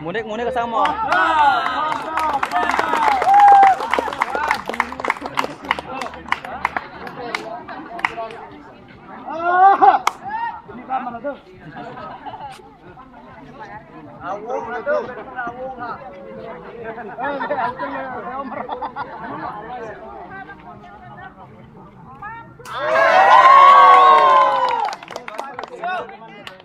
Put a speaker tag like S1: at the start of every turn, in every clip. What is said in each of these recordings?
S1: 모넥 모넥 사모 아우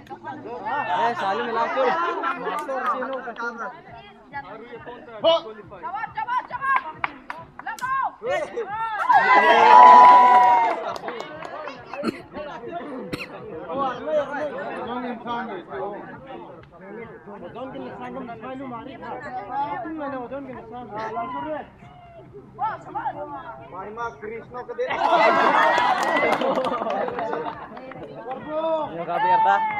S1: Ayen marana.
S2: Eh, saling melampur.
S3: Jawab, jawab, jawab. Let's go.
S1: Mahima Krishna ke din.
S2: Yung kabirta.
S1: No makabrang kambating ma.
S3: Aku udah jet.
S1: Aku dah jet.
S3: Lihat dong, Dika. Akabdan. Ini, cangkang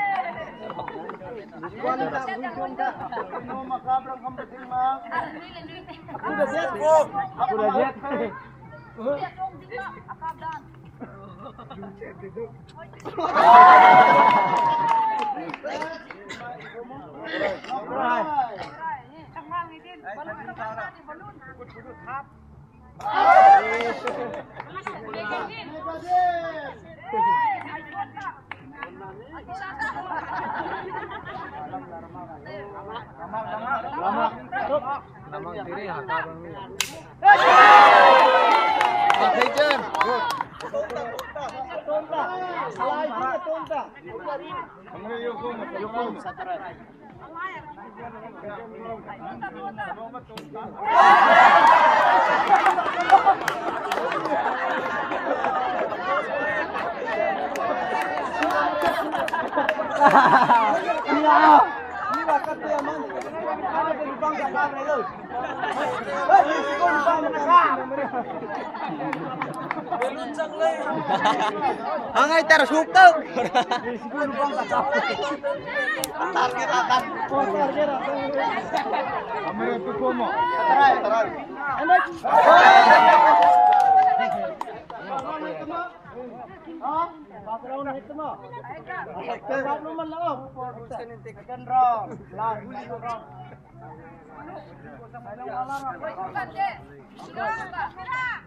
S3: ini. Balon ke mana nih, balon? Eh, ayo, Kak.
S2: Namang diri hakabang ni. Pakai jen.
S1: Tonta. Salah itu tonta. Yukum satra. Iya. Ini bakat
S2: Angay tar
S1: kamera. Target akan. Kamera tu komo. Tarai, tarai. Enak. Background mo. Background oh. Second round. Last. round.
S3: Woi, bukan, Dek. Sudah, Kak. Mira.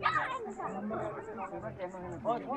S3: Yeah, I'm
S2: sorry.